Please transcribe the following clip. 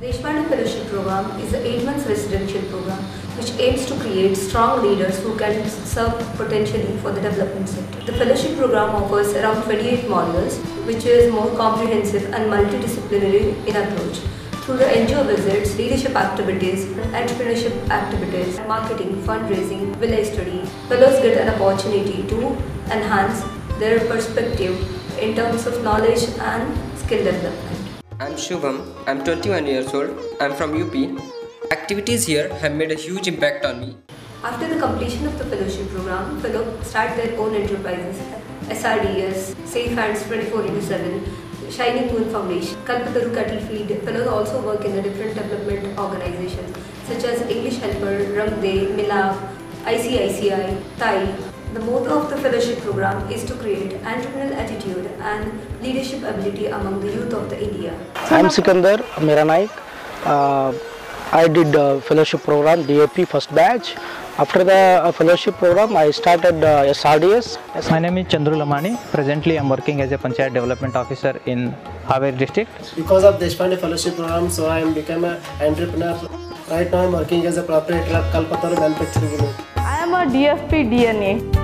Deshpande Fellowship Program is an 8 months residential program which aims to create strong leaders who can serve potentially for the development sector. The fellowship program offers around 28 modules which is more comprehensive and multidisciplinary in approach. Through the NGO visits, leadership activities, entrepreneurship activities, marketing, fundraising, village study, fellows get an opportunity to enhance their perspective in terms of knowledge and skill development. I'm Shubham. I'm 21 years old. I'm from UP. Activities here have made a huge impact on me. After the completion of the fellowship program, fellows start their own enterprises. SRDS, Safe Hands 24 into 7, Shining Moon Foundation, Kalpataru Cattle Feed. Fellows also work in the different development organizations such as English Helper, Rangde, Milaap, ICICI, TAI. The motto of the fellowship program is to create entrepreneurial attitude and leadership ability among the youth of the India. I'm Sikandar Miranaik. Uh, I did uh, fellowship program DFP first batch. After the uh, fellowship program, I started uh, SRDS. My name is Chandru Lamani. Presently, I'm working as a Panchayat Development Officer in Haveri district. Because of Deshpande Fellowship Program, so I am become an entrepreneur. Right now, I'm working as a proprietor of Kalpataru Manufacturing Unit. M और DFP DNA